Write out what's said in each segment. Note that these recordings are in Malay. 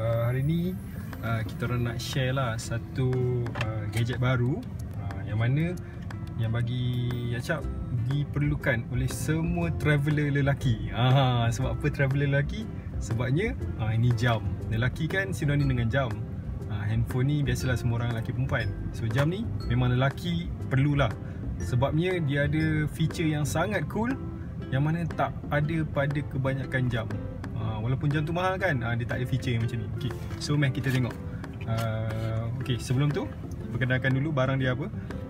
uh, hari ni uh, kita orang nak share lah satu uh, gadget baru uh, yang mana yang bagi Yacap diperlukan oleh semua traveller lelaki. Ah sebab apa traveller lelaki? Sebabnya uh, ini jam. Lelaki kan sinonim dengan jam. Uh, handphone ni biasalah semua orang lelaki perempuan. So jam ni memang lelaki perlulah. Sebabnya dia ada feature yang sangat cool yang mana tak ada pada kebanyakan jam uh, Walaupun jam tu mahal kan, uh, dia tak ada feature yang macam ni. Okay. So mari kita tengok. Uh, Okay, sebelum tu Perkenalkan dulu barang dia apa.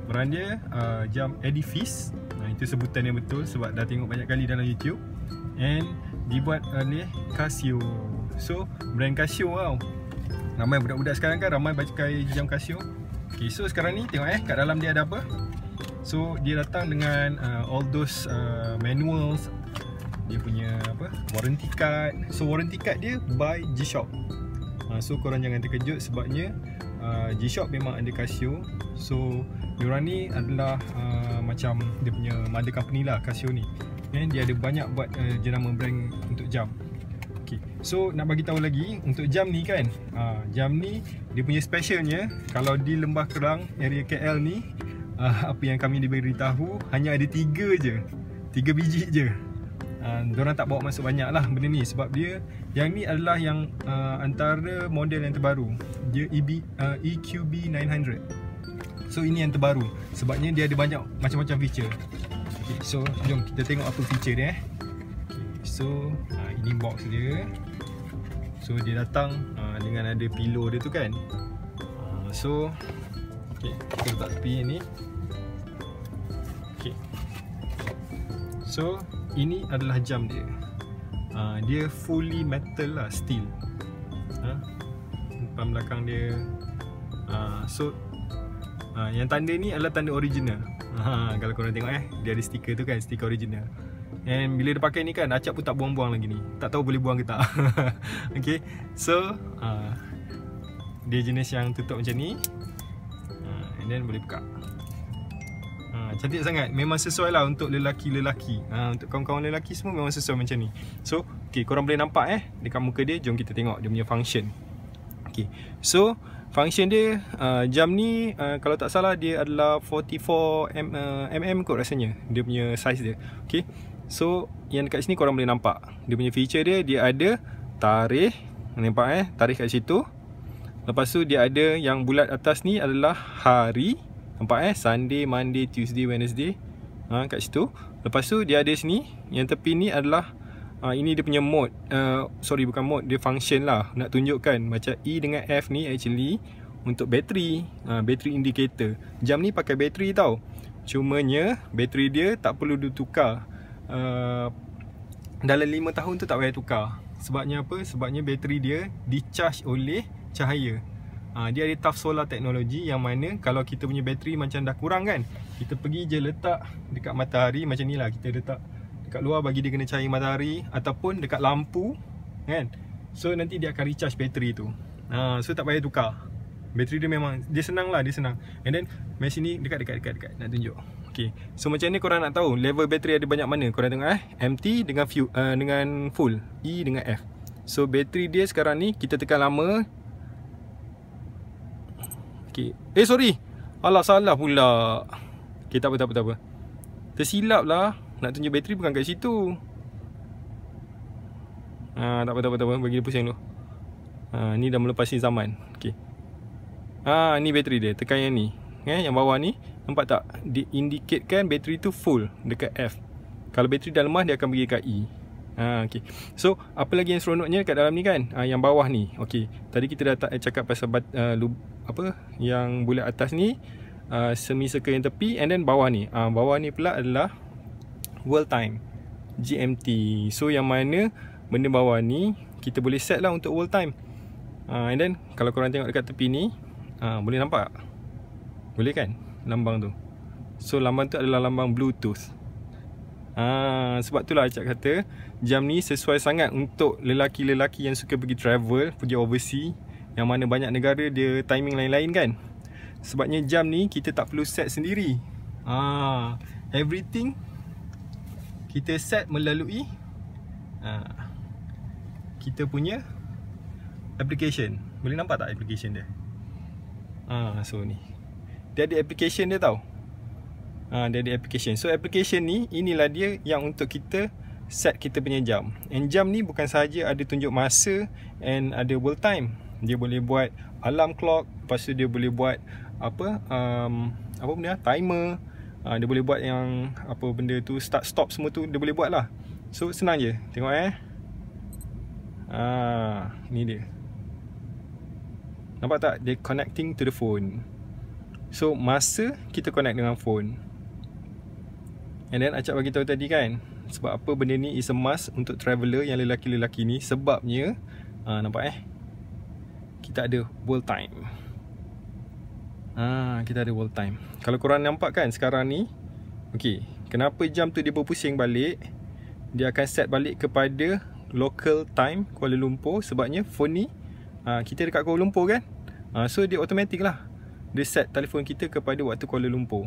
Barang dia uh, jam Edifice. Uh, Itu sebutan yang betul sebab dah tengok banyak kali dalam YouTube. And dibuat oleh Casio. So, brand Casio tau Ramai budak-budak sekarang kan ramai pakai jam Casio. Okay, so sekarang ni tengok eh kat dalam dia ada apa. So dia datang dengan uh, all those uh, manuals Dia punya apa? Warranty card. So warranty card dia by G-Shock. Uh, So korang jangan terkejut sebabnya uh, G-Shock memang ada Casio. So diorang ni adalah uh, macam dia punya mother company lah Casio ni. And dia ada banyak buat uh, jenama brand untuk jam. Okay. So nak bagi tahu lagi untuk jam ni kan uh, Jam ni dia punya specialnya Kalau di Lembah Kerang area KL ni uh, apa yang kami diberitahu hanya ada tiga je. Tiga biji je uh, Diorang tak bawa masuk banyak lah benda ni. Sebab dia yang ni adalah yang uh, antara model yang terbaru. Dia EB, uh, EQB 900 so ini yang terbaru. Sebabnya dia ada banyak macam-macam feature. Okay, so jom kita tengok apa feature dia eh. Okay, so uh, ini box dia. So dia datang uh, dengan ada pillow dia tu kan. Uh, so Okay, kita letak tepi ni. Okay. So Ini adalah jam dia. Uh, Dia fully metal lah Steel. Uh, Depan belakang dia. Uh, So uh, Yang tanda ni adalah tanda original. Uh, Kalau korang tengok eh Dia ada stiker tu kan Stiker original. And bila dia pakai ni kan Acap pun tak buang-buang lagi ni. Tak tahu boleh buang ke tak. Okay So uh, Dia jenis yang tutup macam ni. Uh, And then boleh buka Ha, cantik sangat. Memang sesuai lah untuk lelaki-lelaki. Ha, Untuk kawan-kawan lelaki semua memang sesuai macam ni. So, okay, korang boleh nampak eh Dekat muka dia, jom kita tengok dia punya function. Okay, so Function dia, uh, jam ni uh, Kalau tak salah dia adalah 44 mm, uh, mm kot rasanya Dia punya size dia. Okay, so yang dekat sini korang boleh nampak. Dia punya feature dia, dia ada tarikh Nampak eh, tarikh kat situ. Lepas tu dia ada yang bulat atas ni adalah hari Nampak eh? Sunday, Monday, Tuesday, Wednesday. Ha, Kat situ. Lepas tu dia ada sini. Yang tepi ni adalah ha, Ini dia punya mode. Uh, Sorry bukan mode. Dia function lah. Nak tunjukkan Macam E dengan F ni actually Untuk bateri. Ha, Battery indicator. Jam ni pakai bateri tau. Cumanya Bateri dia tak perlu ditukar uh, Dalam 5 tahun tu tak payah tukar. Sebabnya apa? Sebabnya bateri dia Di-charge oleh cahaya Ha, dia ada tough solar teknologi yang mana kalau kita punya bateri macam dah kurang kan kita pergi je letak dekat matahari macam ni lah kita letak dekat luar bagi dia kena cahaya matahari ataupun dekat lampu kan? So nanti dia akan recharge bateri tu. Ha, so tak payah tukar. Bateri dia memang dia senang lah dia senang. And then main sini dekat dekat dekat dekat. Nak tunjuk. Okay. So macam ni korang nak tahu level bateri ada banyak mana? Korang tengok eh? Empty dengan fuel, uh, dengan full E dengan F. So bateri dia sekarang ni kita tekan lama Okay. Eh sorry. Alah salah pula. Okay tak apa tak apa tak apa. Tersilap lah. Nak tunjuk bateri bukan kat situ. Ha, Tak apa tak apa tak apa. Bagi dia pusing dulu. Ha, Ni dah melepasi zaman. Okay. Ha, Ni bateri dia. Tekan yang ni. Eh, Yang bawah ni. Nampak tak? Dia bateri tu full Dekat F. Kalau bateri dah lemah Dia akan pergi kat E. Ha, okay. So apa lagi yang seronoknya kat dalam ni kan? Ha, Yang bawah ni. Okay. Tadi kita dah cakap pasal uh, apa Yang bulat atas ni uh, Semi circle yang tepi And then bawah ni. Ha, Bawah ni pula adalah World time GMT So yang mana Benda bawah ni Kita boleh set lah untuk world time. Ha, And then Kalau korang tengok dekat tepi ni ha, Boleh nampak? Boleh kan? Lambang tu. So lambang tu adalah lambang bluetooth. Ha, sebab itulah Acak kata jam ni sesuai sangat untuk lelaki-lelaki yang suka pergi travel, pergi overseas yang mana banyak negara dia timing lain-lain kan. Sebabnya jam ni kita tak perlu set sendiri. Ha, everything kita set melalui ha, kita punya application. Boleh nampak tak application dia? Ah, so ni. Dia ada application dia tau. Ah, dia ada application. So application ni inilah dia yang untuk kita set kita punya jam. And jam ni bukan sahaja ada tunjuk masa and ada world time. Dia boleh buat alarm clock, lepas tu dia boleh buat apa um, apa benda timer. Uh, dia boleh buat yang apa benda tu start stop semua tu dia boleh buat lah. So senang je. Tengok eh. Ah, ni dia. Nampak tak? Dia connecting to the phone. So masa kita connect dengan phone. And then Acap bagi tahu tadi kan, sebab apa benda ni is a must untuk traveller yang lelaki-lelaki ni sebabnya uh, nampak eh kita ada world time ah kita ada world time kalau korang nampak kan sekarang ni okey kenapa jam tu dia berpusing balik dia akan set balik kepada local time Kuala Lumpur sebabnya phone ni uh, kita dekat Kuala Lumpur kan uh, so dia automatic lah dia set telefon kita kepada waktu Kuala Lumpur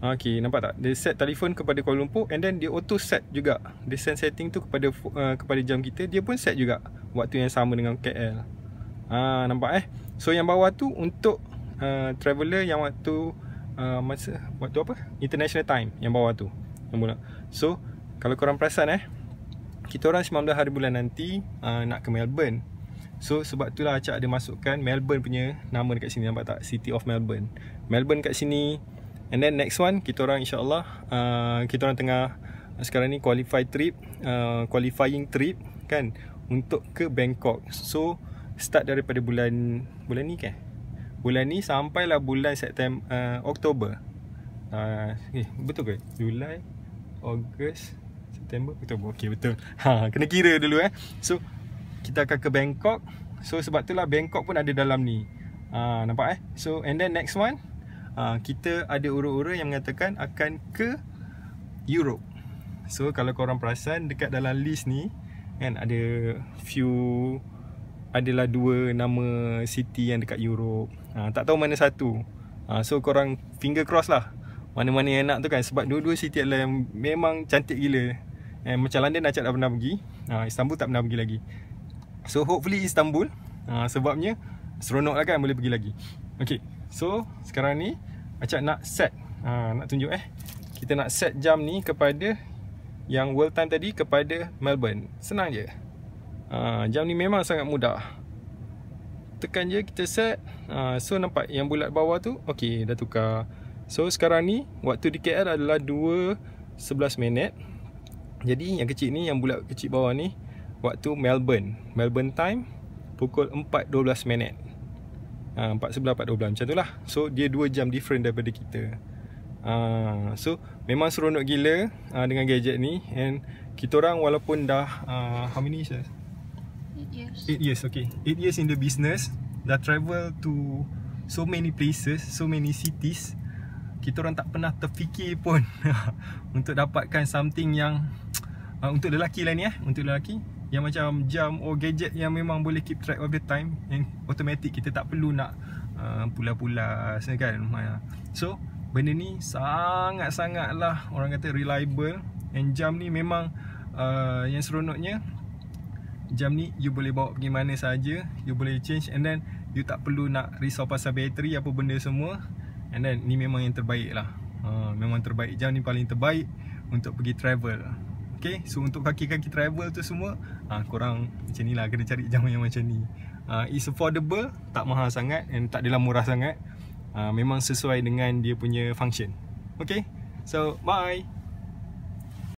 Okay, nampak tak? Dia set telefon kepada Kuala Lumpur and then dia auto set juga. Dia send setting tu kepada uh, kepada jam kita, dia pun set juga waktu yang sama dengan KL. Ah, nampak eh? So yang bawah tu untuk uh, traveller yang waktu uh, masa waktu apa? International time yang bawah tu. Mula. So, kalau korang perasan eh, kita orang 19 hari bulan nanti uh, nak ke Melbourne. So sebab itulah Acak ada masukkan Melbourne punya nama dekat sini nampak tak? City of Melbourne. Melbourne kat sini And then next one kita orang insya-Allah uh, kita orang tengah sekarang ni qualify trip uh, qualifying trip kan untuk ke Bangkok. So start daripada bulan bulan ni kan. Bulan ni sampailah bulan September uh, Oktober. Uh, eh betul ke? Julai, Ogos, September, Oktober. Okey betul. Ha kena kira dulu eh. So kita akan ke Bangkok. So sebab itulah Bangkok pun ada dalam ni. Ah uh, nampak eh? So and then next one uh, kita ada urut-urut yang mengatakan akan ke Europe. So kalau korang perasan dekat dalam list ni kan ada few adalah dua nama city yang dekat Europe. Uh, tak tahu mana satu. Uh, so korang finger cross lah. Mana-mana yang nak tu kan sebab dua-dua city adalah yang memang cantik gila. Eh, macam London Acap dah pernah pergi. Uh, Istanbul tak pernah pergi lagi. So hopefully Istanbul uh, sebabnya seronok lah kan boleh pergi lagi. Okay. So sekarang ni Acak nak set ha, Nak tunjuk eh Kita nak set jam ni kepada Yang world time tadi kepada Melbourne Senang je ha, Jam ni memang sangat mudah. Tekan je kita set. Ha, So nampak yang bulat bawah tu Okay dah tukar. So sekarang ni Waktu di KL adalah 2.11 minit. Jadi yang kecil ni Yang bulat kecil bawah ni Waktu Melbourne. Melbourne time Pukul 4.12 minit. Ha, 4 sebelah 4 12 macam tu lah. So dia 2 jam different daripada kita. Ha, So memang seronok gila ha, dengan gadget ni. And kita orang walaupun dah uh, How many years? 8 years. 8 years okay. 8 years in the business. Dah travel to so many places So many cities. Kita orang tak pernah terfikir pun Untuk dapatkan something yang uh, Untuk lelaki lah ni eh. Untuk lelaki yang macam jam or gadget yang memang boleh keep track of the time yang automatic kita tak perlu nak uh, pula-pula kan. So benda ni sangat-sangat lah orang kata reliable. And jam ni memang uh, yang seronoknya jam ni you boleh bawa pergi mana saja you boleh change and then you tak perlu nak risau pasal bateri apa benda semua. And then ni memang yang terbaik lah. Uh, memang terbaik. Jam ni paling terbaik untuk pergi travel. Okay, so untuk kaki-kaki travel tu semua uh, Korang macam ni lah, kena cari jam yang macam ni. Uh, It's affordable, tak mahal sangat And tak adalah murah sangat. Uh, Memang sesuai dengan dia punya function. Okay, so bye